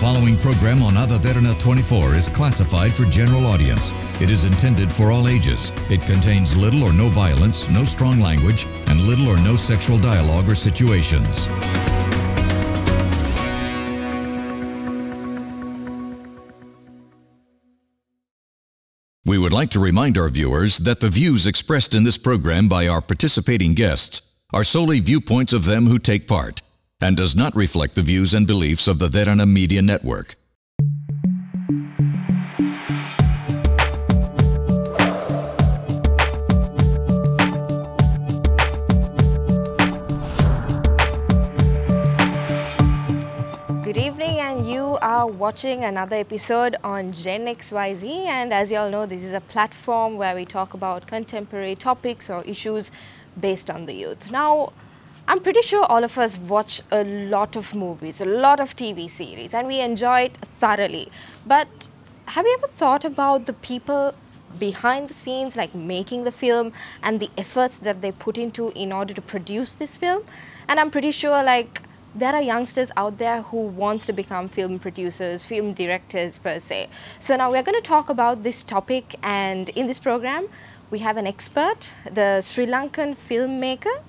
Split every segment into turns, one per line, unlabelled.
following program on Ada Derana 24 is classified for general audience. It is intended for all ages. It contains little or no violence, no strong language, and little or no sexual dialogue or situations. We would like to remind our viewers that the views expressed in this program by our participating guests are solely viewpoints of them who take part and does not reflect the views and beliefs of the Derana Media Network.
Good evening, and you are watching another episode on Gen XYZ. And as you all know, this is a platform where we talk about contemporary topics or issues based on the youth. Now, I'm pretty sure all of us watch a lot of movies, a lot of TV series, and we enjoy it thoroughly. But have you ever thought about the people behind the scenes, like making the film and the efforts that they put into in order to produce this film? And I'm pretty sure, like, there are youngsters out there who wants to become film producers, film directors per se. So now we're going to talk about this topic and in this program we have an expert, the Sri Lankan filmmaker,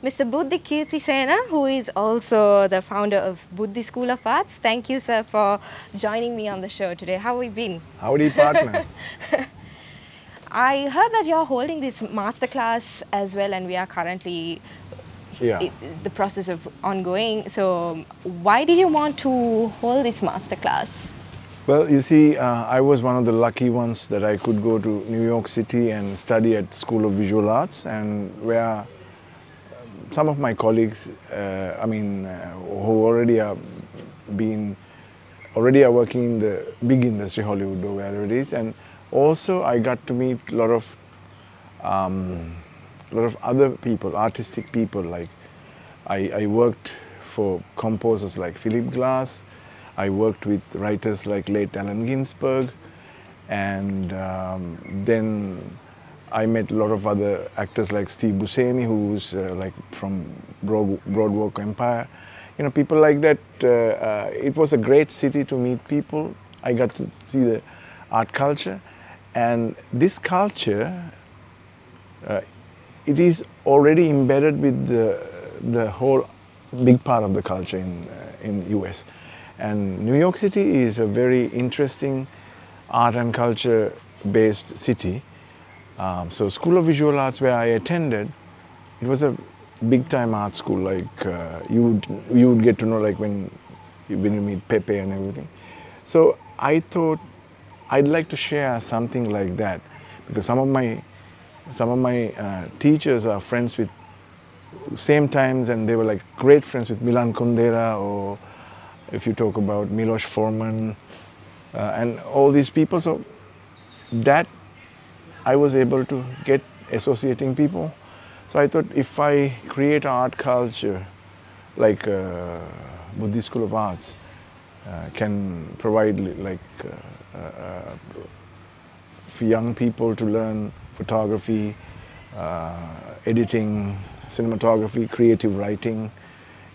Mr. Boodee Keerthisena, who is also the founder of Buddhi School of Arts. Thank you, sir, for joining me on the show today. How have you been?
Howdy, partner.
I heard that you're holding this masterclass as well, and we are currently
yeah.
the process of ongoing. So, why did you want to hold this masterclass?
Well, you see, uh, I was one of the lucky ones that I could go to New York City and study at School of Visual Arts, and where some of my colleagues, uh, I mean, uh, who already are been already are working in the big industry, Hollywood or wherever it is, and also I got to meet a lot of um, a lot of other people, artistic people. Like I, I worked for composers like Philip Glass. I worked with writers like late Allen Ginsberg, and um, then I met a lot of other actors like Steve Buscemi, who's uh, like from Broad, Boardwalk Empire. You know, people like that. Uh, uh, it was a great city to meet people. I got to see the art culture, and this culture uh, it is already embedded with the, the whole big part of the culture in, uh, in US. And New York City is a very interesting art and culture based city. Um, so School of Visual Arts where I attended, it was a big time art school. Like uh, you would you would get to know like when you, when you meet Pepe and everything. So I thought I'd like to share something like that because some of my some of my uh, teachers are friends with same times and they were like great friends with Milan Kundera or if you talk about Milos Forman uh, and all these people so that I was able to get associating people so I thought if I create art culture like uh, Buddhi School of Arts uh, can provide like uh, uh, for young people to learn photography, uh, editing, cinematography, creative writing,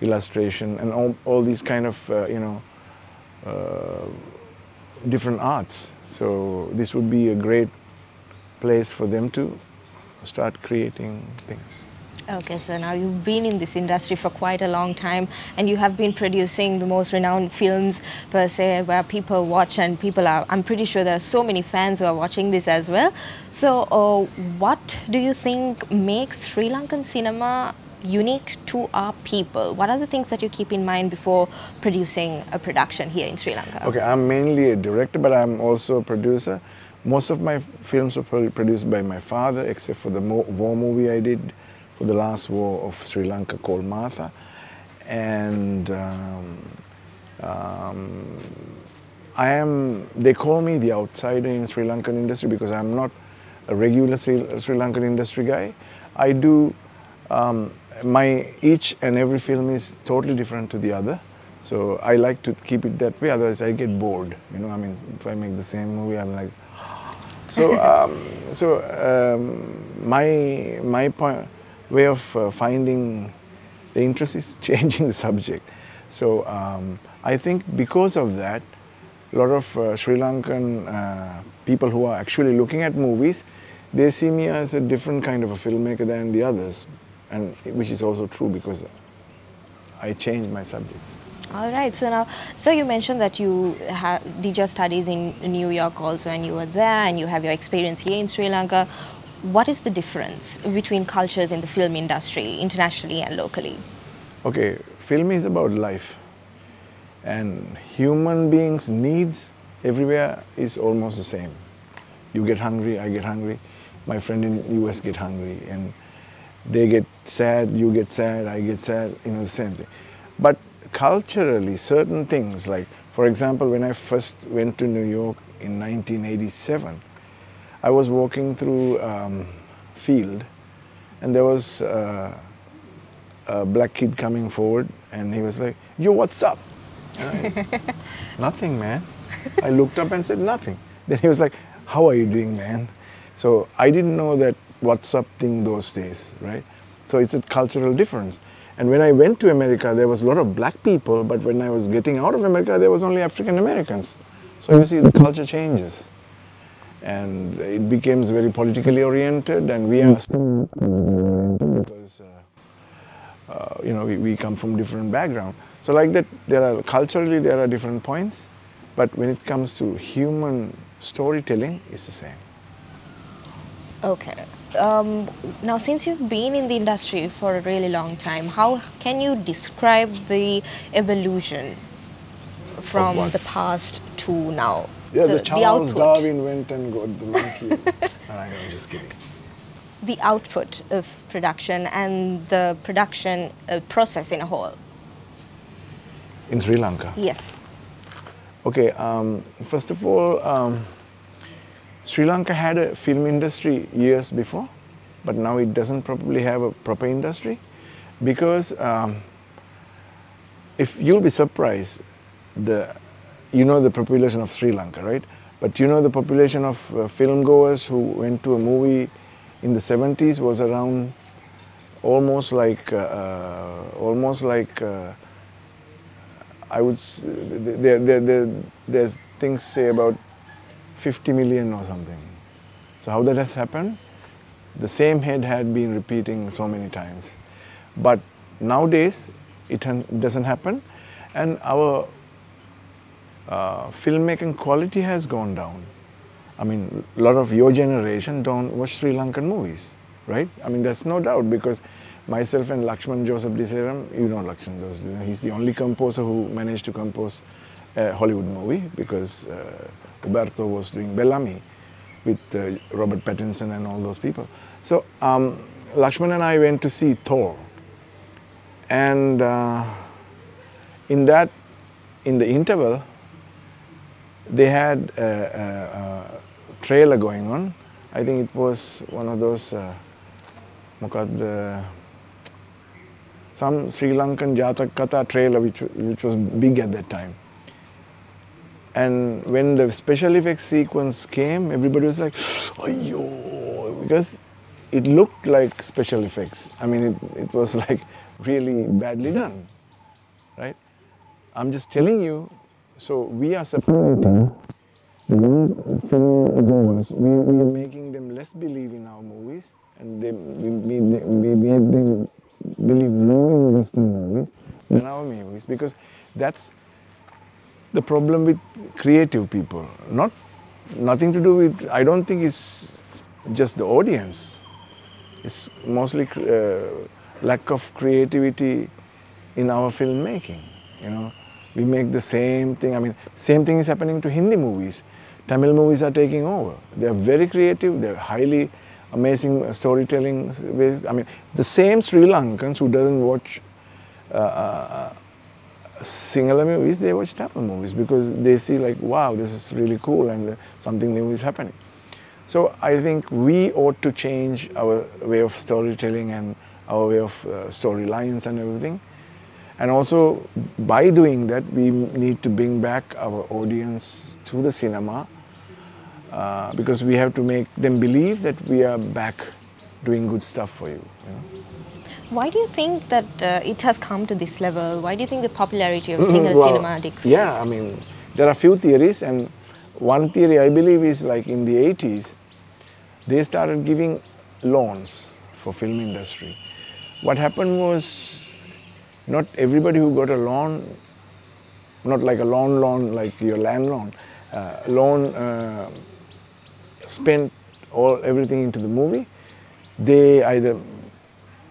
illustration, and all, all these kind of uh, you know different arts. So this would be a great place for them to start creating things.
Okay, so now you've been in this industry for quite a long time and you have been producing the most renowned films per se where people watch and people are, I'm pretty sure there are so many fans who are watching this as well. So, uh, what do you think makes Sri Lankan cinema unique to our people? What are the things that you keep in mind before producing a production here in Sri Lanka?
Okay, I'm mainly a director, but I'm also a producer. Most of my films were pro- produced by my father, except for the war movie I did for the last war of Sri Lanka called Maatha. And um, um, I am, they call me the outsider in Sri Lankan industry because I'm not a regular Sri, Sri Lankan industry guy. I do, um, my each and every film is totally different to the other. So I like to keep it that way, otherwise I get bored. You know, I mean, if I make the same movie, I'm like, so, um, so um, my my point, way of uh, finding the interest is changing the subject. So um, I think because of that, a lot of uh, Sri Lankan uh, people who are actually looking at movies, they see me as a different kind of a filmmaker than the others, and which is also true because I changed my subjects.
All right. So now, so you mentioned that you ha- did your studies in New York also, and you were there, and you have your experience here in Sri Lanka. What is the difference between cultures in the film industry, internationally and locally?
Okay, film is about life, and human beings' needs everywhere is almost the same. You get hungry, I get hungry. My friend in US get hungry, and they get sad, you get sad, I get sad. You know the same thing. But culturally, certain things like, for example, when I first went to New York in 1987, I was walking through um, field, and there was uh, a black kid coming forward, and he was like, "Yo, what's up?" I, nothing, man. I looked up and said nothing. Then he was like, "How are you doing, man?" So I didn't know that what's up thing those days, right? So it's a cultural difference. And when I went to America, there was a lot of black people, but when I was getting out of America, there was only African Americans. So you see, the culture changes. And it becomes very politically oriented, and we are still because, uh, uh, you know, we, we come from different background. So like that, there are, culturally, there are different points, but when it comes to human storytelling, it's the same.
Okay. Um, now, since you've been in the industry for a really long time, how can you describe the evolution from the past to now?
Yeah, the, Charles
output,
Darwin went and got the monkey. and I am just kidding.
The output of production and the production uh, process in a whole.
In Sri Lanka.
Yes.
Okay, um, first of all, um, Sri Lanka had a film industry years before, but now it doesn't probably have a proper industry because um, if you'll be surprised, the you know the population of Sri Lanka, right? But you know the population of uh, film goers who went to a movie in the 70s was around almost like uh, uh, almost like uh, I would there, there, there, there's things say about 50 million or something. So how that has happened? The same head had been repeating so many times. But nowadays it doesn't happen and our uh, filmmaking quality has gone down. I mean, a lot of your generation don't watch Sri Lankan movies, right? I mean, that's no doubt because myself and Lakshman Joseph de Saram, you know Lakshman Joseph, he's the only composer who managed to compose a Hollywood movie because uh, Uberto was doing Bel Ami with uh, Robert Pattinson and all those people. So um, Lakshman and I went to see Thor. And uh, in that, in the interval, they had a, a, a, trailer going on. I think it was one of those, uh, uh some Sri Lankan Jatak Katha trailer which, which was big at that time. And when the special effects sequence came, everybody was like, Ayo, because it looked like special effects. I mean, it, it was like really badly done, right? I'm just telling you, so we are separating the film goers. We, we are making them less believe in our movies and they, we, we, we made them believe more in Western movies than our movies because that's the problem with creative people. Not nothing to do with. I don't think it's just the audience. It's mostly uh, lack of creativity in our filmmaking. You know, we make the same thing. I mean, same thing is happening to Hindi movies. Tamil movies are taking over. They are very creative. They're highly amazing storytelling ways. I mean, the same Sri Lankans who doesn't watch uh, uh, Sinhala movies, they watch Tamil movies because they see like, wow, this is really cool and something new is happening. So I think we ought to change our way of storytelling and our way of uh, storylines and everything. And also, by doing that, we need to bring back our audience to the cinema uh, because we have to make them believe that we are back doing good stuff for you. you know?
Why do you think that uh, it has come to this level? Why do you think the popularity of single
Well,
cinema decreased?
Yeah, I mean, there are a few theories, and one theory I believe is like in the 80s, they started giving loans for film industry. What happened was, not everybody who got a loan, not like a loan loan like your land loan, uh, loan uh, spent all everything into the movie. They either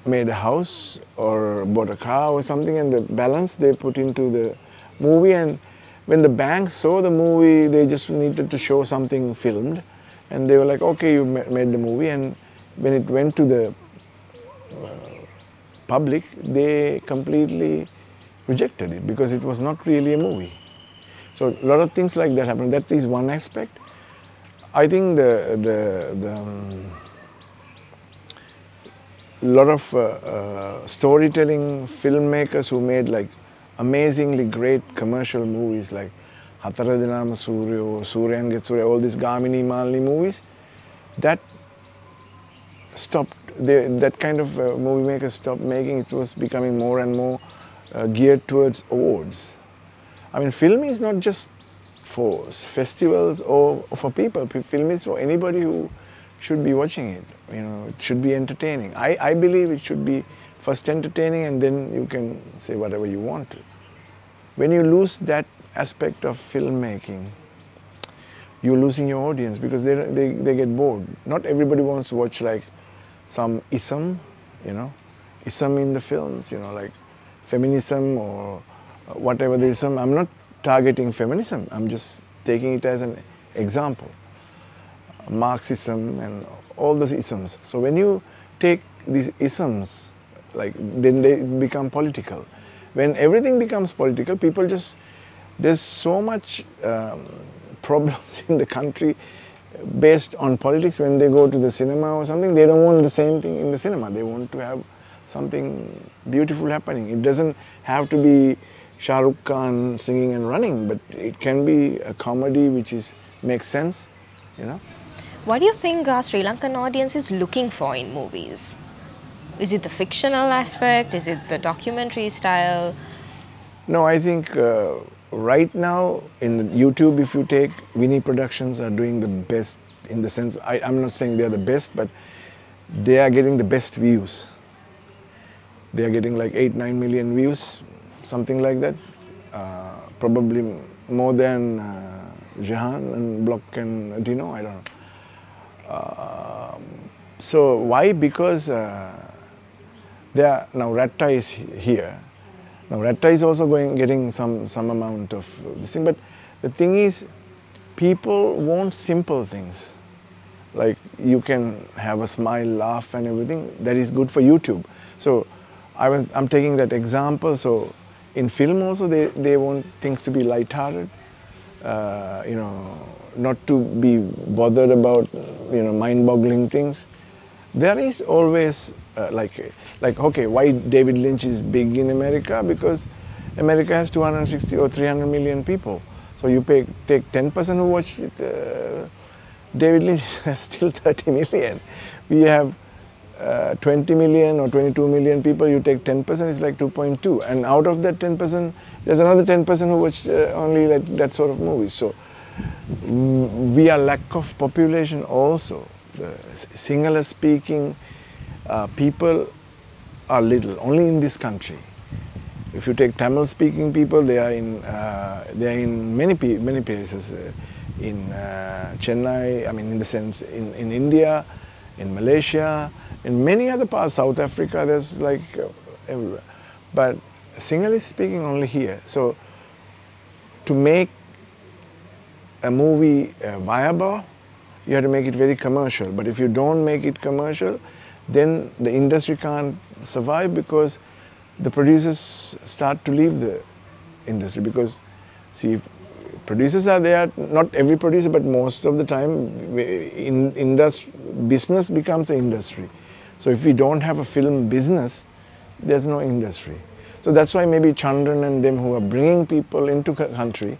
made a house or bought a car or something and the balance they put into the movie and when the bank saw the movie they just needed to show something filmed and they were like okay you made the movie. And when it went to the uh, public they completely rejected it because it was not really a movie. So a lot of things like that happen that is one aspect. I think the the, the um, lot of uh, uh, storytelling filmmakers who made like amazingly great commercial movies like Hatara Dinama Suryo, Suryan Surya, all these Gamini Malini movies, that stopped, they, that kind of uh, movie makers stopped making, it was becoming more and more uh, geared towards awards. I mean, film is not just for festivals or for people, film is for anybody who should be watching it. You know, it should be entertaining. I, I believe it should be first entertaining and then you can say whatever you want to. When you lose that aspect of filmmaking, you're losing your audience because they, they, they get bored. Not everybody wants to watch like some ism, you know, ism in the films, you know, like feminism or uh, whatever the ism. I'm not targeting feminism, I'm just taking it as an example. Marxism and all those isms. So when you take these isms, like then they become political. When everything becomes political, people just there's so much um, problems in the country based on politics. When they go to the cinema or something, they don't want the same thing in the cinema. They want to have something beautiful happening. It doesn't have to be Shah Rukh Khan singing and running, but it can be a comedy which is makes sense, you know.
What do you think our Sri Lankan audience is looking for in movies? Is it the fictional aspect? Is it the documentary style?
No, I think uh, right now in YouTube, if you take Winnie Productions are doing the best in the sense, I, I'm not saying they're the best, but they are getting the best views. They are getting like 8, 9 million views, something like that. Uh, probably more than uh, Jehan and Block and Dino, I don't know. So why? Because uh, now Ratta is here. Now Ratta is also going getting some some amount of this thing, but the thing is, people want simple things. Like you can have a smile, laugh, and everything. That is good for YouTube. So I was I'm taking that example. So in film also they, they want things to be light-hearted. Uh, you know, not to be bothered about you know mind-boggling things. There is always uh, like like okay, why David Lynch is big in America because America has 260 or 300 million people. So you pay, take 10% who watch it, uh, David Lynch has still 30 million. We have uh, 20 million or 22 million people, you take 10%, it's like 2.2. And out of that 10%, there's another 10% who watch uh, only like that sort of movies. So mm, we are lack of population also. The Sinhala speaking uh, people are little, only in this country. If you take Tamil speaking people, they are in, uh, they are in many, many places. Uh, in Chennai, I mean in the sense in, in India, in Malaysia, in many other parts, South Africa, there's like uh, everywhere. But Sinhala is speaking only here. So to make a movie uh, viable, you have to make it very commercial. But if you don't make it commercial, then the industry can't survive because the producers start to leave the industry because see if producers are there not every producer but most of the time in industry business becomes an industry so if we don't have a film business there's no industry. So that's why maybe chandran and them who are bringing people into country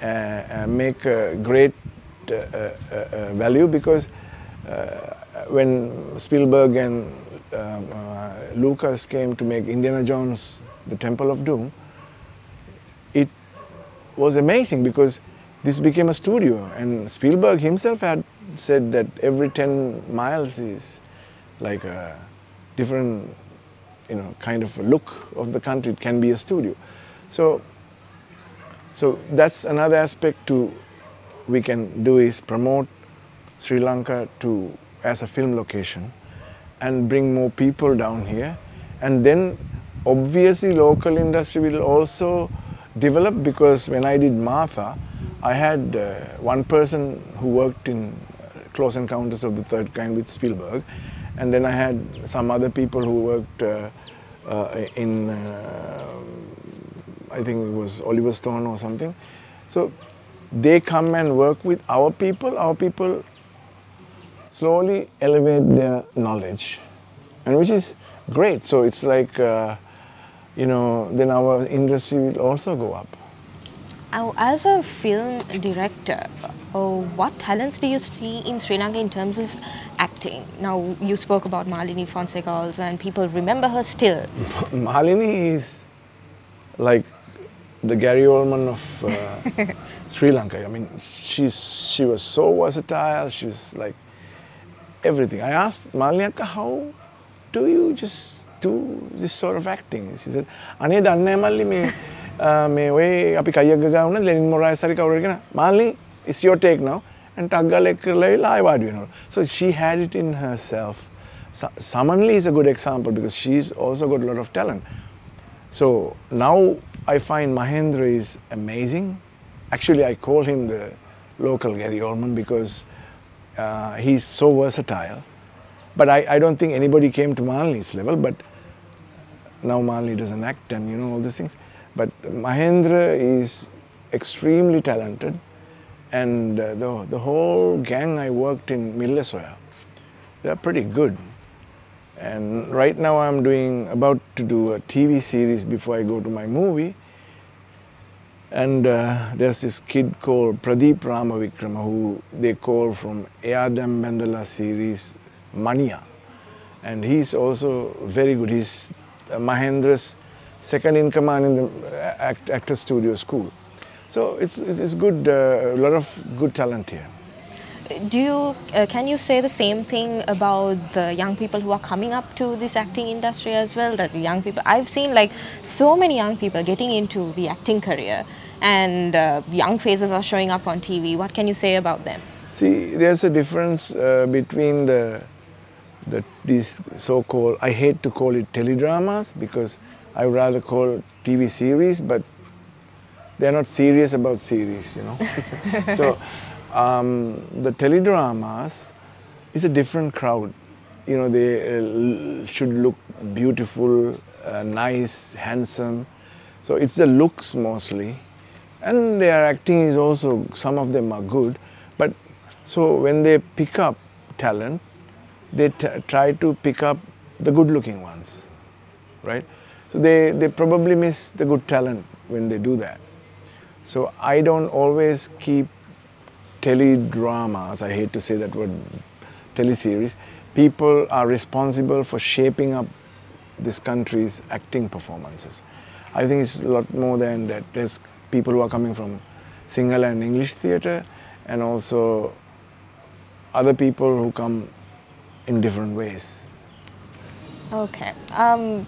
uh, uh, make a great uh, uh, uh value because uh, when Spielberg and um, uh, Lucas came to make Indiana Jones, The Temple of Doom, it was amazing because this became a studio and Spielberg himself had said that every 10 miles is like a different you know kind of look of the country. It can be a studio. So so that's another aspect to we can do is promote Sri Lanka to as a film location and bring more people down here. And then obviously local industry will also develop because when I did Maatha I had uh, one person who worked in uh, Close Encounters of the Third Kind with Spielberg and then I had some other people who worked uh, uh, in uh, I think it was Oliver Stone or something so they come and work with our people our people slowly elevate their knowledge, and which is great. So it's like, uh, you know, then our industry will also go up.
As a film director, uh, what talents do you see in Sri Lanka in terms of acting? Now, you spoke about Malini Fonseka also, and people remember her still.
Malini is like the Gary Oldman of uh, Sri Lanka. I mean, she's, she was so versatile, she was like everything. I asked Malini how do you just do this sort of acting? She said, Ane danne malli Malini." මේ ඔය අපි කයියක් ගාවුන Lenin මොරායස් හරි කවුරු කියන මාල්ලි it's your take now and ටක් ගාලා එක් කරලා ඇවිල්ලා ආයෙ වාඩි වෙනවා. So she had it in herself. Samanli is a good example because she's also got a lot of talent. So now I find Mahendra is amazing. Actually, I call him the local Gary Oldman because uh, he's so versatile. But I, I don't think anybody came to Malini's level, but now Malini doesn't act and you know all these things. But Mahendra is extremely talented and uh, the, the whole gang I worked in Mille Soya, they're pretty good. And right now I'm doing, about to do a TV series before I go to my movie and uh, there's this kid called Pradeep Ramavikrama who they call from Eyadam Bendala series Mania. And he's also very good. He's uh, Mahendra's second in command in the uh, act, actor studio school. So it's, it's good, uh, a lot of good talent here.
Do you, uh, can you say the same thing about the young people who are coming up to this acting industry as well? That the young people, I've seen like so many young people getting into the acting career and uh, young faces are showing up on TV. What can you say about them?
See, there's a difference uh, between the, the these so-called, I hate to call it teledramas because I would rather call TV series, but they're not serious about series, you know. so um, the teledramas is a different crowd. You know, they uh, should look beautiful, uh, nice, handsome. So it's the looks mostly and their acting is also some of them are good but so when they pick up talent they try to pick up the good looking ones right so they, they probably miss the good talent when they do that so i don't always keep teledramas i hate to say that word teleseries people are responsible for shaping up this country's acting performances i think it's a lot more than that there's people who are coming from Sinhala and English theatre and also other people who come in different ways.
Okay. Um,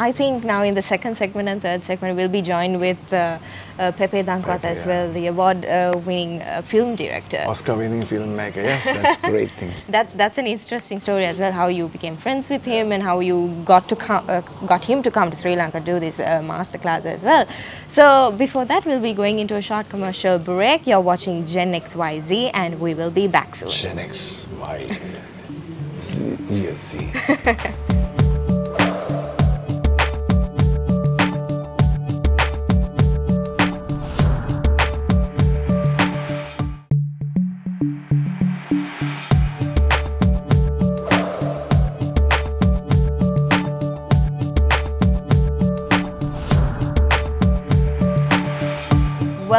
I think now in the second segment and third segment we'll be joined with uh, uh, Pepe Danquart as yeah. well, the award-winning uh, film director.
Oscar-winning filmmaker. Yes, that's great thing.
That's that's an interesting story as well. How you became friends with him and how you got to uh, got him to come to Sri Lanka to do this uh, master class as well. So before that, we'll be going into a short commercial break. You're watching Gen XYZ, and we will be back soon.
Gen XYZ. Z.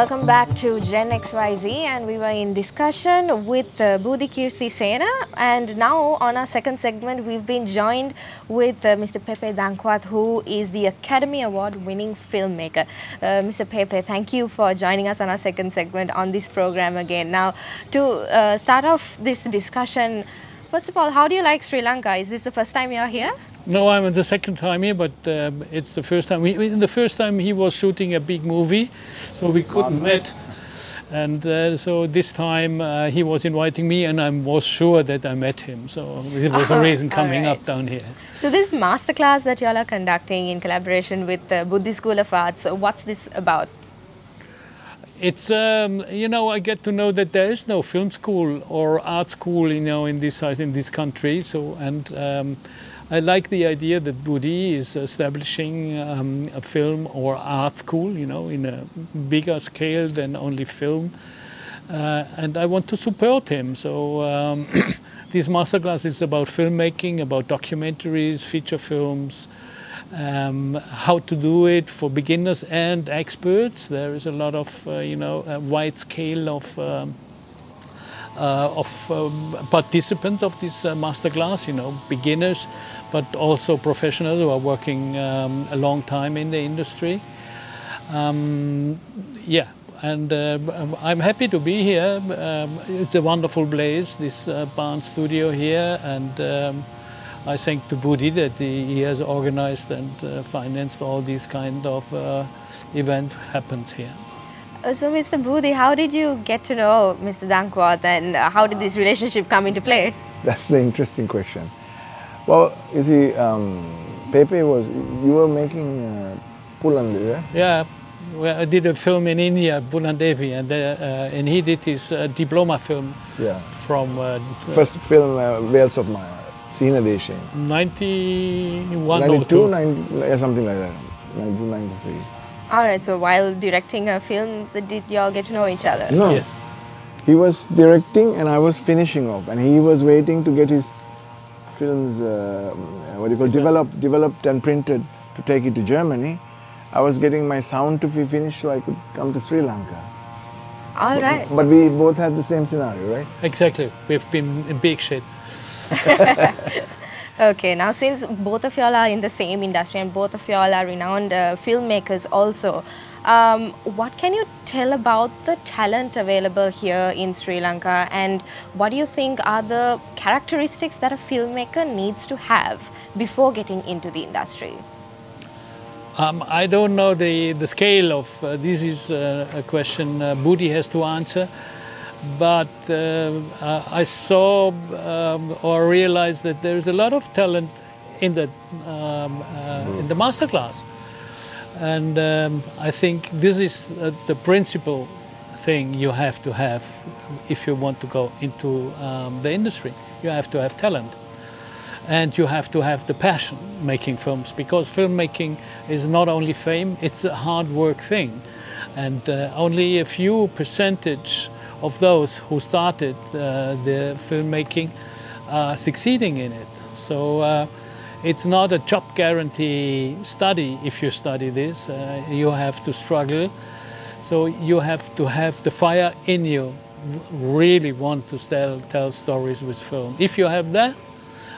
Welcome back to Gen XYZ and we were in discussion with uh, Boodee Keerthisena and now on our second segment we've been joined with uh, Mr. Pepe Danquart who is the Academy Award winning filmmaker. Uh, Mr. Pepe, thank you for joining us on our second segment on this program again. Now to uh, start off this discussion, first of all, how do you like Sri Lanka? Is this the first time you're here?
No, I'm the second time here, but um, it's the first time. We, the first time he was shooting a big movie, so we couldn't meet. And uh, so this time uh, he was inviting me, and I was sure that I met him. So it was a reason coming
Alright.
up down here.
So this masterclass that you all are conducting in collaboration with the Buddhi School of Arts, what's this about?
It's um, you know I get to know that there is no film school or art school you know in this size in this country. So and um, I like the idea that Boodee is establishing um, a film or art school you know in a bigger scale than only film. Uh, and I want to support him. So um, this masterclass is about filmmaking, about documentaries, feature films, um, how to do it for beginners and experts. There is a lot of, uh, you know, a wide scale of um, uh, of um, participants of this uh, masterclass, you know, beginners, but also professionals who are working um, a long time in the industry. Um, yeah, and uh, I'm happy to be here. Um, it's a wonderful place, this uh, barn studio here, and um, I thank to Boodee that he, he has organized and uh, financed all these kind of uh, event happens here.
Uh, So, Mr. Boodee, how did you get to know Mr. Danquart and uh, how did this relationship come into play?
That's the interesting question. Well, you see, um, Pepe was, you were making uh, Pulandi, yeah?
Yeah, well, I did a film in India, Phoolan Devi, and, uh, uh, and he did his uh, diploma film
Yeah.
from uh,
First film, uh, Wales of Maya, Sina Deshe.
91 or
92,
2.
90, yeah, something like that. 92, 93.
All right, so while directing a film, did you all get to know each other?
No,
Yes.
he was directing and I was finishing off, and he was waiting to get his films, uh, what do you call, developed, developed and printed to take it to Germany. I was getting my sound to be finished so I could come to Sri Lanka.
All right.
But we both had the same scenario, right?
Exactly, we've been in big shit.
Okay, now since both of y'all are in the same industry and both of y'all are renowned uh, filmmakers also, um, what can you tell about the talent available here in Sri Lanka and what do you think are the characteristics that a filmmaker needs to have before getting into the industry?
Um, I don't know the, the scale of uh, this is uh, a question uh, has to answer, but uh, uh, I saw um, or realized that there is a lot of talent in the um, uh, in the masterclass, and um, I think this is uh, the principal thing you have to have if you want to go into um, the industry. You have to have talent. And you have to have the passion making films because filmmaking is not only fame it's a hard work thing. And uh, only a few percentage of those who started uh, the filmmaking are succeeding in it. So uh, it's not a job guarantee study if you study this. Uh, you have to struggle. So you have to have the fire in you. Really want to tell, tell stories with film. If you have that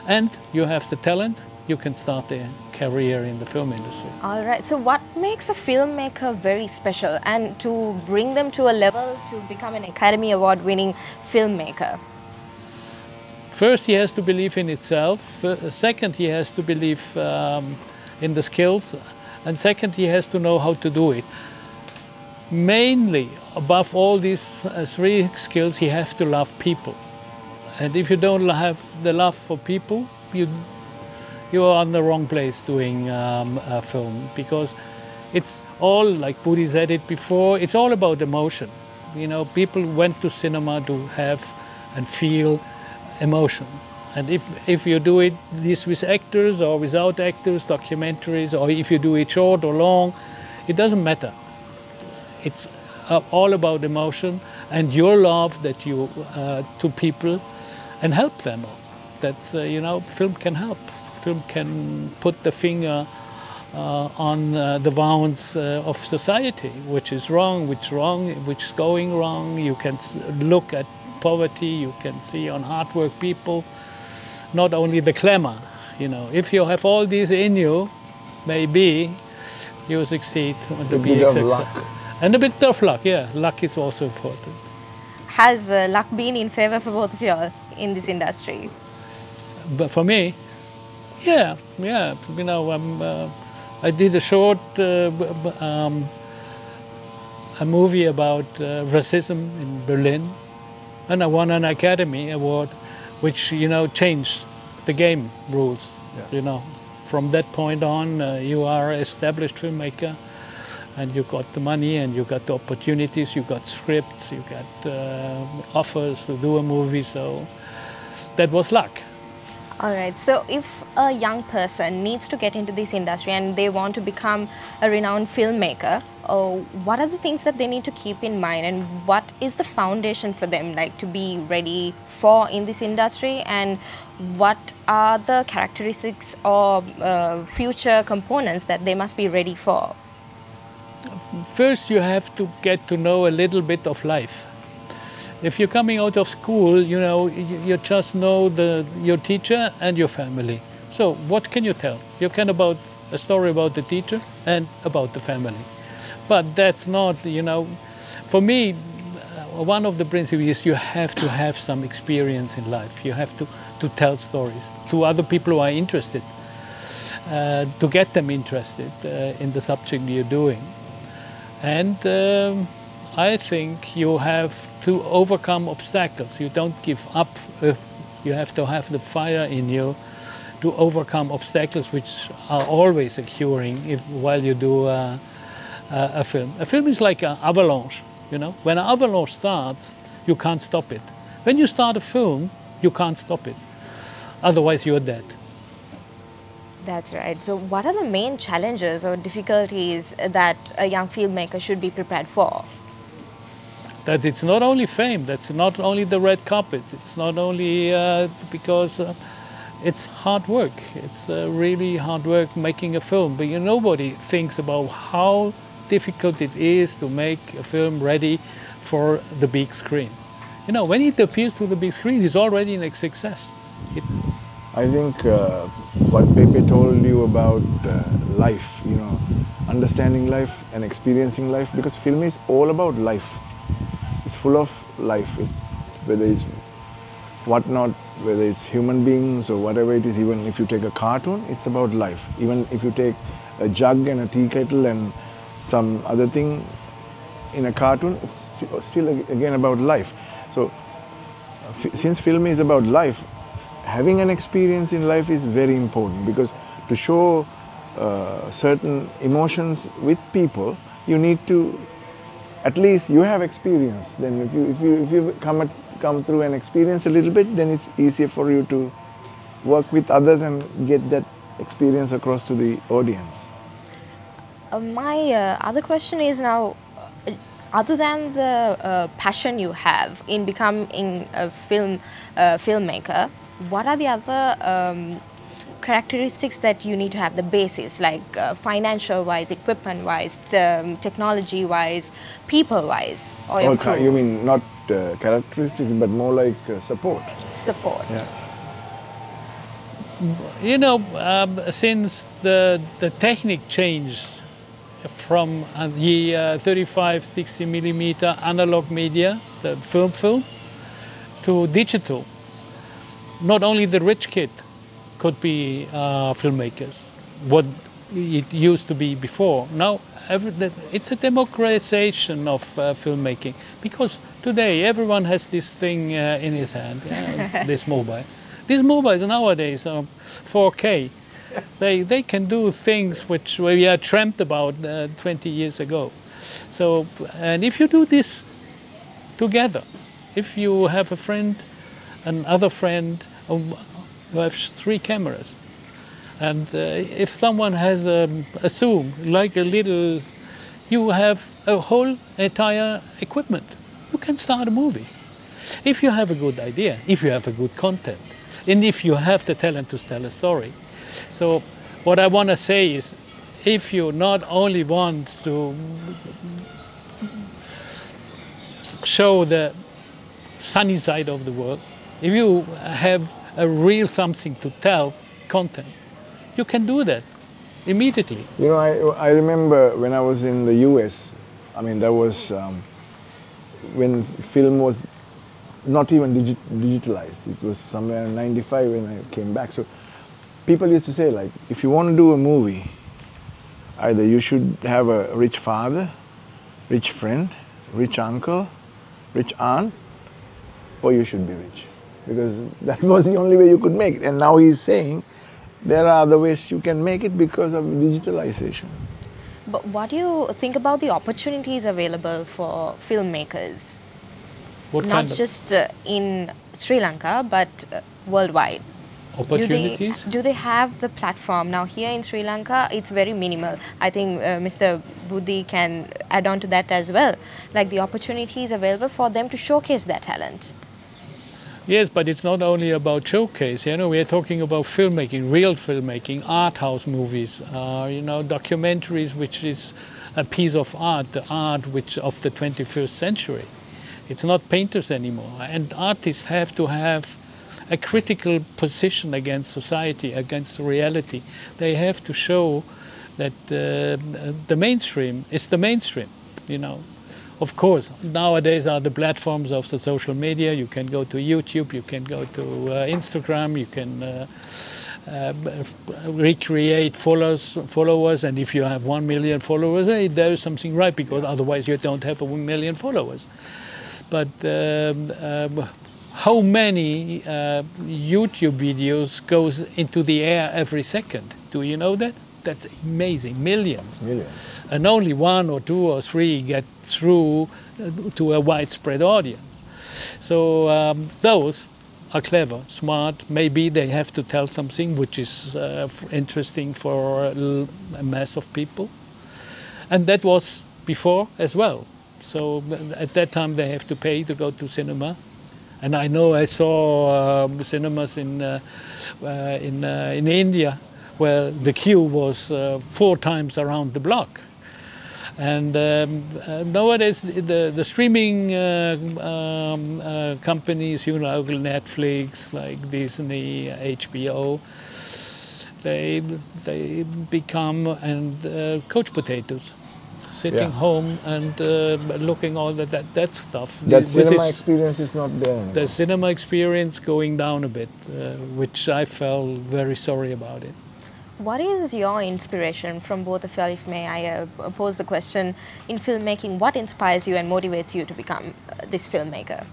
and you have the talent, you can start a career in the film industry.
All right, so what makes a filmmaker very special and to bring them to a level to become an Academy Award winning filmmaker?
First, he has to believe in itself. Second, he has to believe um, in the skills. And second, he has to know how to do it. Mainly, above all these uh, three skills, he has to love people. And if you don't have the love for people, you you are on the wrong place doing um, a film because it's all like Boodee said it before. It's all about emotion. You know, people went to cinema to have and feel emotions. And if if you do it this with actors or without actors, documentaries, or if you do it short or long, it doesn't matter. It's uh, all about emotion and your love that you uh, to people and help them. That's uh, you know, film can help. Film can put the finger uh, on uh, the wounds uh, of society, which is wrong, which wrong, which is going wrong. You can look at poverty, you can see on hard work people, not only the glamour. You know, if you have all these in you, maybe you succeed
on the big success.
And a bit of luck, yeah. Luck is also important.
Has uh, luck been in favor for both of you all in this industry?
But for me, yeah, yeah. You know, I'm. Uh, I did a short uh, um, a movie about uh, racism in Berlin, and I won an Academy Award, which you know changed the game rules. Yeah. You know, from that point on, uh, you are an established filmmaker, and you got the money, and you got the opportunities, you got scripts, you got uh, offers to do a movie. So that was luck.
All right. So if a young person needs to get into this industry and they want to become a renowned filmmaker, uh, what are the things that they need to keep in mind and what is the foundation for them like to be ready for in this industry and what are the characteristics or uh, future components that they must be ready for?
First, you have to get to know a little bit of life if you're coming out of school, you know, you, you just know the, your teacher and your family. So what can you tell? You can about a story about the teacher and about the family. But that's not, you know, for me, uh, one of the principles is you have to have some experience in life. You have to, to tell stories to other people who are interested, uh, to get them interested uh, in the subject you're doing. And um, I think you have to overcome obstacles. You don't give up. You have to have the fire in you to overcome obstacles which are always occurring if, while you do a, a, a film. A film is like an avalanche, you know. When an avalanche starts, you can't stop it. When you start a film, you can't stop it. Otherwise, you're dead.
That's right. So, what are the main challenges or difficulties that a young filmmaker should be prepared for?
That it's not only fame, that's not only the red carpet, it's not only uh, because uh, it's hard work. It's uh, really hard work making a film, but you nobody thinks about how difficult it is to make a film ready for the big screen. You know, when it appears to the big screen, it's already a success. It
I think uh, what Pepe told you about uh, life, you know, understanding life and experiencing life, because film is all about life is full of life, it, whether it's whatnot, whether it's human beings or whatever it is, even if you take a cartoon, it's about life. Even if you take a jug and a tea kettle and some other thing in a cartoon, it's still again about life. So since film is about life, having an experience in life is very important because to show uh, certain emotions with people, you need to at least you have experience. Then if you if you if you come at, come through and experience a little bit, then it's easier for you to work with others and get that experience across to the audience.
Uh, my uh, other question is now, uh, other than the uh, passion you have in becoming a film uh, filmmaker, what are the other um, characteristics that you need to have, the basis, like uh, financial-wise, equipment-wise, um, technology-wise, people-wise,
or your crew? You mean not uh, characteristics, but more like uh, support?
Support.
Yeah.
You know, um, since the, the technique changed from uh, the uh, 35, 60 millimeter analog media, the film film, to digital, not only the rich kid could be uh, filmmakers, what it used to be before. Now every, it's a democratization of uh, filmmaking because today everyone has this thing uh, in his hand, this mobile. These mobiles nowadays are 4K. They, they can do things which we are dreamt about uh, 20 years ago. So, and if you do this together, if you have a friend, another friend, you have three cameras. And uh, if someone has a, a Zoom, like a little, you have a whole entire equipment. You can start a movie. If you have a good idea, if you have a good content, and if you have the talent to tell a story. So what I want to say is, if you not only want to show the sunny side of the world, if you have a real something to tell, content, you can do that immediately.
You know, I, I remember when I was in the US, I mean, that was um, when film was not even digi digitalized. It was somewhere in 95 when I came back. So people used to say like, if you want to do a movie, either you should have a rich father, rich friend, rich uncle, rich aunt, or you should be rich. Because that was the only way you could make it. And now he's saying there are other ways you can make it because of digitalization.
But what do you think about the opportunities available for filmmakers?
What
Not
kind of
just uh, in Sri Lanka, but uh, worldwide.
opportunities?
Do they, do they have the platform? Now, here in Sri Lanka, it's very minimal. I think uh, Mr. Boodee can add on to that as well. Like the opportunities available for them to showcase their talent.
Yes, but it's not only about showcase. You know, we're talking about filmmaking, real filmmaking, art house movies. Uh, you know, documentaries, which is a piece of art, the art which of the 21st century. It's not painters anymore, and artists have to have a critical position against society, against reality. They have to show that uh, the mainstream is the mainstream. You know, of course, nowadays are the platforms of the social media. You can go to YouTube, you can go to uh, Instagram, you can uh, uh, recreate followers, followers, and if you have one million followers, hey, there is something right because otherwise you don't have a one million followers. But um, um, how many uh, YouTube videos goes into the air every second? Do you know that? That's amazing, millions
Millions.
and only one or two or three get through uh, to a widespread audience. So um, those are clever, smart. Maybe they have to tell something which is uh, interesting for a mass of people, and that was before as well. So uh, at that time they have to pay to go to cinema. And I know I saw um, cinemas in uh, uh, in uh, in India where the queue was uh, four times around the block. And um, uh, nowadays, the, the streaming uh, um, uh, companies, you know, Netflix, like Disney, HBO, they, they become and uh, couch potatoes, sitting
Yeah.
home and uh, looking all that, that, that stuff.
That
This-
cinema
is-
experience is not there anymore.
the cinema experience going down a bit, uh, which I felt very sorry about it.
What is your inspiration from both of you? If may I uh, pose the question in filmmaking, what inspires you and motivates you to become uh, this filmmaker?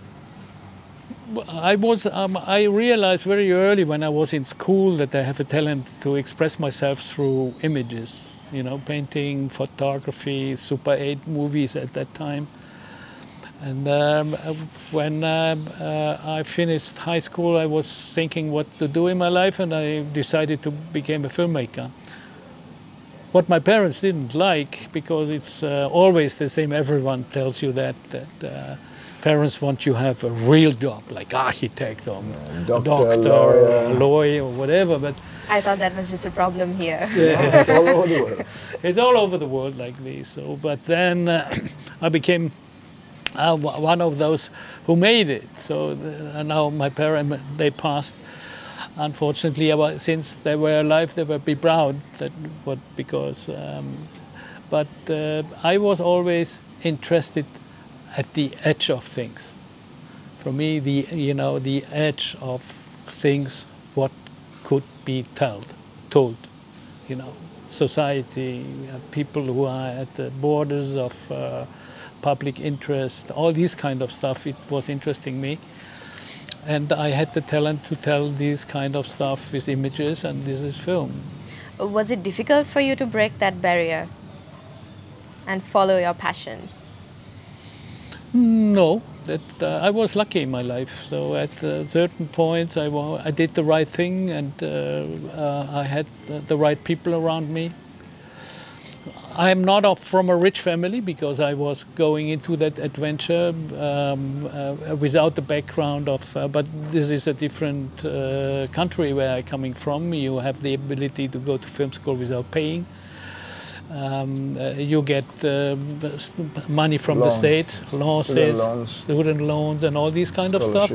I was um, I realized very early when I was in school that I have a talent to express myself through images. You know, painting, photography, Super 8 movies at that time. And um, uh, when um, uh, I finished high school, I was thinking what to do in my life, and I decided to become a filmmaker. What my parents didn't like, because it's uh, always the same. Everyone tells you that that uh, parents want you to have a real job, like architect or a
doctor,
doctor,
lawyer.
or lawyer, or whatever. But
I thought that was just a problem here.
it's all over the world.
it's all over the world like this. So, but then uh, I became uh, one of those who made it. So uh, now my parents they passed. Unfortunately, since they were alive, they were be proud that what because. Um, but uh, I was always interested at the edge of things. For me, the you know the edge of things, what could be told, told, you know, society, uh, people who are at the borders of uh, public interest, all these kind of stuff. It was interesting me, and I had the talent to tell these kind of stuff with images, and this is film.
Was it difficult for you to break that barrier and follow your passion?
No, that uh, I was lucky in my life. So at uh, certain points, I, I did the right thing, and uh, uh, I had the, the right people around me. I'm not from a rich family because I was going into that adventure um, uh, without the background of. Uh, but this is a different uh, country where I'm coming from. You have the ability to go to film school without paying. Um, uh, you get uh, money from
Loans,
the state,
student loans.
student loans, and all these kind of stuff.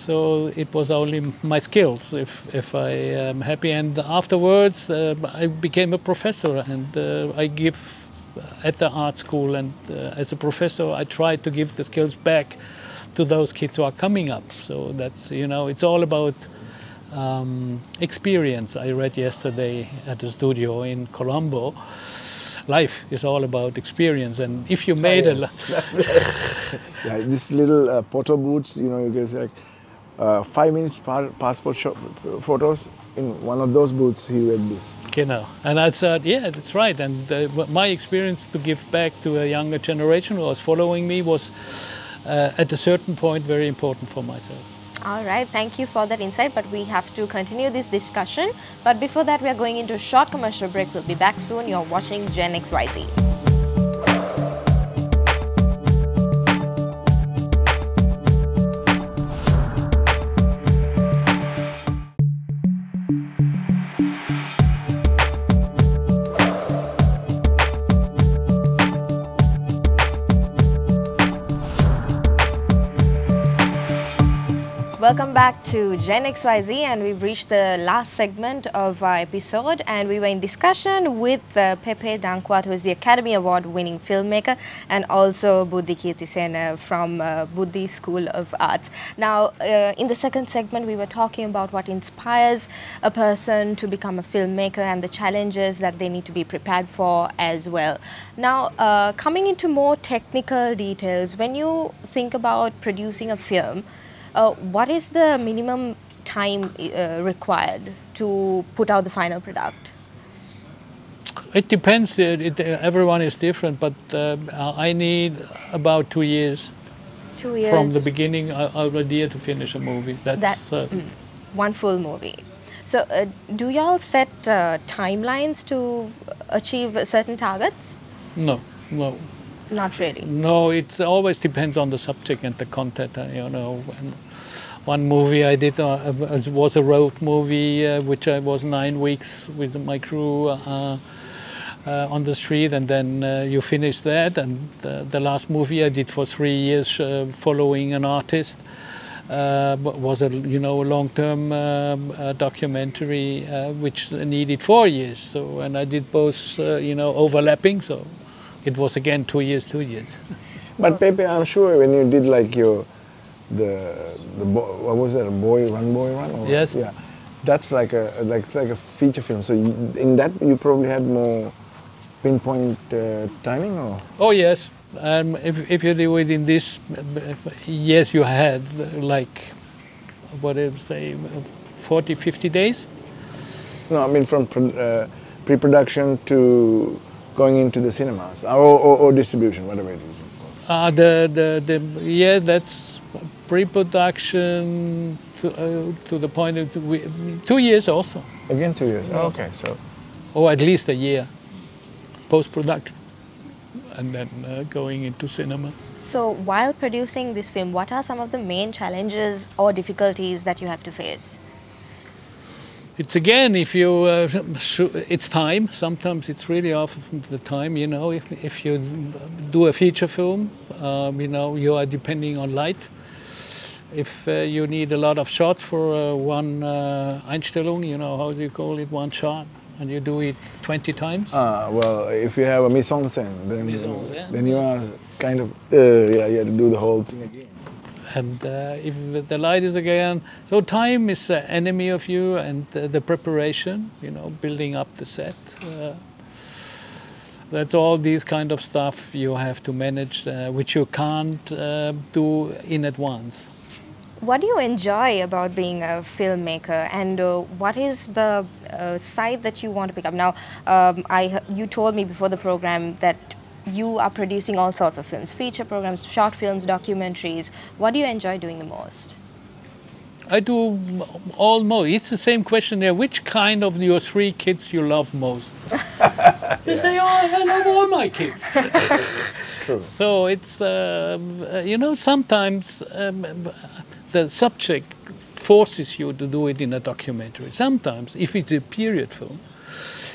So it was only my skills if, if I am happy. And afterwards, uh, I became a professor and uh, I give at the art school. And uh, as a professor, I try to give the skills back to those kids who are coming up. So that's, you know, it's all about um, experience. I read yesterday at the studio in Colombo. Life is all about experience, and if you made a,
Yes. yeah, this little uh, photo booths, you know, you guys like uh, five minutes pa- passport shop photos. In one of those booths, he read this.
you know, and I said, yeah, that's right. And uh, my experience to give back to a younger generation who was following me was, uh, at a certain point, very important for myself.
All right, thank you for that insight, but we have to continue this discussion. But before that, we are going into a short commercial break. We'll be back soon. You're watching Gen XYZ. Welcome back to Gen XYZ, and we've reached the last segment of our episode. And we were in discussion with uh, Pepe Danquart, who is the Academy Award winning filmmaker, and also Boodee Keerthisena from uh, Buddhi School of Arts. Now, uh, in the second segment, we were talking about what inspires a person to become a filmmaker and the challenges that they need to be prepared for as well. Now, uh, coming into more technical details, when you think about producing a film, uh, what is the minimum time uh, required to put out the final product?
It depends. It, it, everyone is different, but uh, I need about two years
Two years.
from the beginning uh, of idea to finish a movie. That's
That-
uh,
mm, one full movie. So, uh, do y'all set uh, timelines to achieve certain targets?
no, no.
Not really.
No, it always depends on the subject and the content. uh, You know, one movie I did uh, uh, was a road movie, uh, which I was nine weeks with my crew uh, uh, on the street, and then uh, you finish that. And uh, the last movie I did for three years, uh, following an artist. Was a you know a long-term documentary which needed four years. So and I did both you know overlapping. So it was again two years, two years.
But Pepe, I'm sure when you did like your the the bo- what was that a boy run boy run or
Yes.
yeah that's like a like like a feature film so you, in that you probably had more pinpoint uh, timing or
Oh yes, um, if, if you do it in this, yes, you had like what I say, 40, 50 days.
no I mean from uh, pre-production to going into the cinemas or, or, or distribution whatever it is
Uh, the, the, the, yeah, that's pre-production to, uh, to the point of we, two years also,
again two years oh, okay so
or at least a year post-production, and then uh, going into cinema.
So, while producing this film, what are some of the main challenges or difficulties that you have to face?
It's again, if you, uh, it's time. Sometimes it's really off the time. You know, if, if you do a feature film, um, you know, you are depending on light. If uh, you need a lot of shots for uh, one uh, Einstellung, you know, how do you call it, one shot, and you do it 20 times.
uh, well if you have a mise en scène then
Mise en scène.
then you are kind of uh, yeah you have to do the whole thing again
and uh, if the light is again so time is an enemy of you and uh, the preparation you know building up the set. Uh, that's all these kind of stuff you have to manage uh, which you can't uh, do in advance.
What do you enjoy about being a filmmaker, and uh, what is the uh, side that you want to pick up? Now, um, I you told me before the program that you are producing all sorts of films, feature programs, short films, documentaries. What do you enjoy doing the most?
i do almost it's the same question there which kind of your three kids you love most you say oh i love all my kids True. So it's, uh, you know, sometimes um, the subject forces you to do it in a documentary. Sometimes, if it's a period film,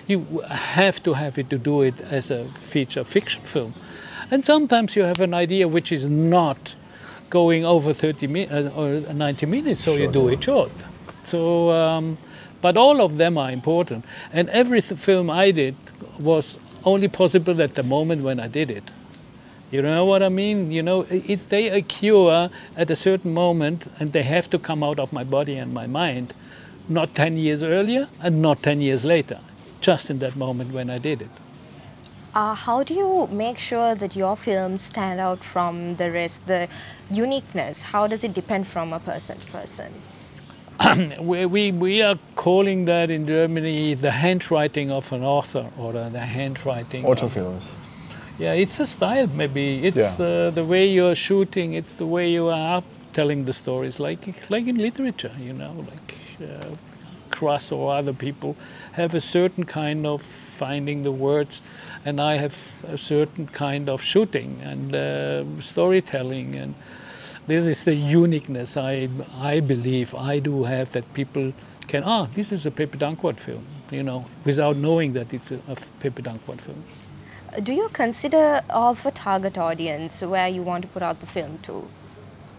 you have to have it to do it as a feature fiction film. And sometimes you have an idea which is not going over 30 mi- uh, or 90 minutes, so you do it short. So, um, but all of them are important. And every th- film I did was only possible at the moment when I did it. You know what I mean? You know, it, they occur at a certain moment and they have to come out of my body and my mind, not 10 years earlier and not 10 years later, just in that moment when I did it.
Uh, how do you make sure that your films stand out from the rest? The uniqueness, how does it depend from a person to person?
we, we, we are calling that in Germany the handwriting of an author or the the handwriting. of-
Autofilms.
Yeah, it's a style maybe. It's
Yeah.
uh, the way you're shooting. It's the way you are telling the stories, like like in literature. You know, like uh, Kruss or other people have a certain kind of finding the words, and I have a certain kind of shooting and uh, storytelling, and this is the uniqueness I I believe I do have that people can ah this is a Pepe Danquart film, you know, without knowing that it's a, a Pepe Danquart film.
Do you consider of a target audience where you want to put out the film to?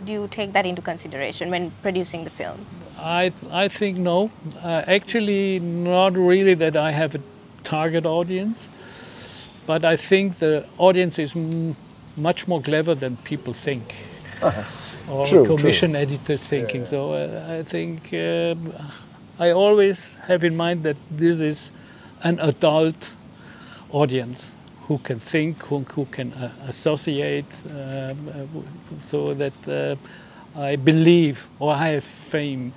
Do you take that into consideration when producing the film?
I, I think no. Uh, actually, not really that I have a target audience, but I think the audience is m- much more clever than people think, or
True, true.
commission editors thinking. So uh, I think um I always have in mind that this is an adult audience who can think, who, who can uh, associate, um, uh, so that uh, I believe or I have fame,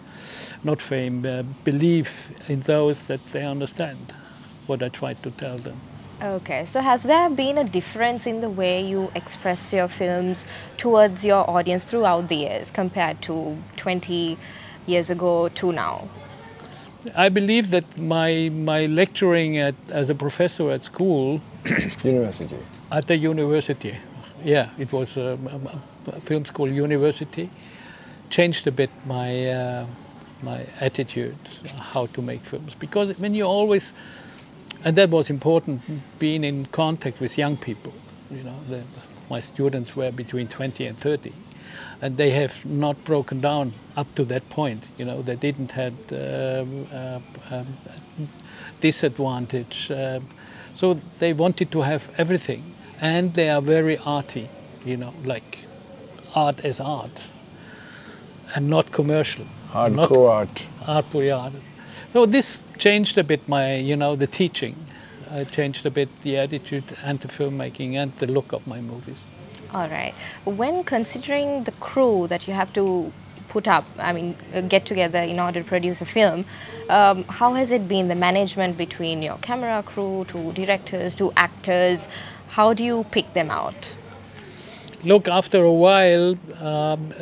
not fame, uh, belief in those that they understand what I try to tell them.
Okay, so has there been a difference in the way you express your films towards your audience throughout the years compared to 20 years ago to now?
I believe that my, my lecturing at, as a professor at school
University.
at the university. Yeah, it was um, um, a film school university. Changed a bit my uh, my attitude how to make films because when you always and that was important being in contact with young people. You know, the, my students were between 20 and 30, and they have not broken down up to that point. You know, they didn't had um, uh, um, disadvantage. Um, so they wanted to have everything, and they are very arty. You know, like art as art, and not commercial.
Hardcore art.
art for art. So this changed a bit my, you know, the teaching. Uh, changed a bit the attitude and the filmmaking and the look of my movies.
All right. When considering the crew that you have to put up, I mean, uh, get together in order to produce a film, um, how has it been the management between your camera crew to directors to actors? How do you pick them out?
Look, after a while, um,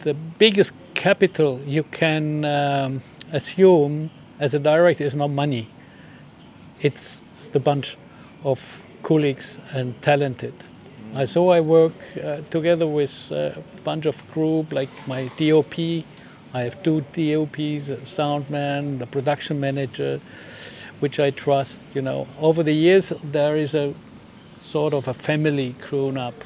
the biggest capital you can um, assume as a director is not money. It's the bunch of colleagues and talented. Uh, so I work uh, together with a bunch of group like my DOP. I have two DOPs, a sound man, the production manager, which I trust. You know, over the years there is a sort of a family grown up,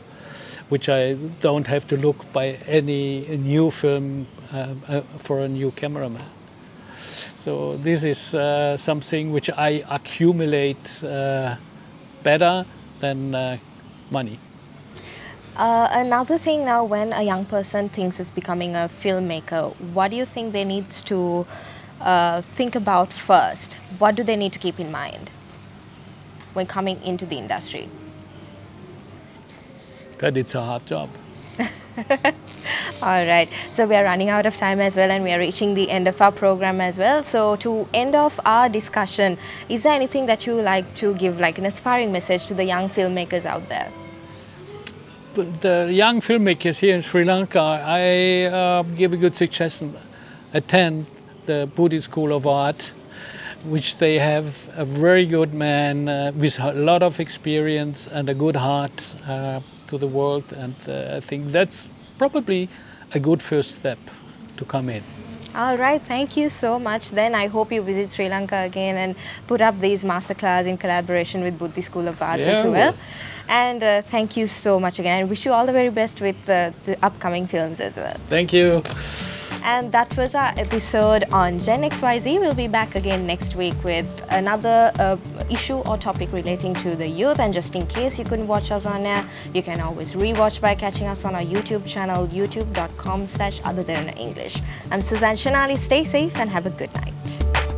which I don't have to look by any new film uh, uh, for a new cameraman. So this is uh, something which I accumulate uh, better than uh, money.
Uh, another thing now, when a young person thinks of becoming a filmmaker, what do you think they needs to uh, think about first? What do they need to keep in mind when coming into the industry?
That it's a hard job.
All right, so we are running out of time as well, and we are reaching the end of our program as well. So, to end off our discussion, is there anything that you would like to give, like an aspiring message to the young filmmakers out there?
The young filmmakers here in Sri Lanka, I uh, give a good suggestion. Attend the Buddhist School of Art, which they have a very good man uh, with a lot of experience and a good heart uh, to the world. And uh, I think that's probably a good first step to come in.
All right, thank you so much. Then I hope you visit Sri Lanka again and put up these masterclass in collaboration with Buddhi School of Arts
Yeah,
as
we
well. And uh, thank you so much again. And wish you all the very best with uh, the upcoming films as well.
Thank you.
And that was our episode on Gen XYZ. We'll be back again next week with another uh, issue or topic relating to the youth. And just in case you couldn't watch us on air, you can always rewatch by catching us on our YouTube channel, youtube.com slash Ada Derana English. I'm Suzanne Shanali. Stay safe and have a good night.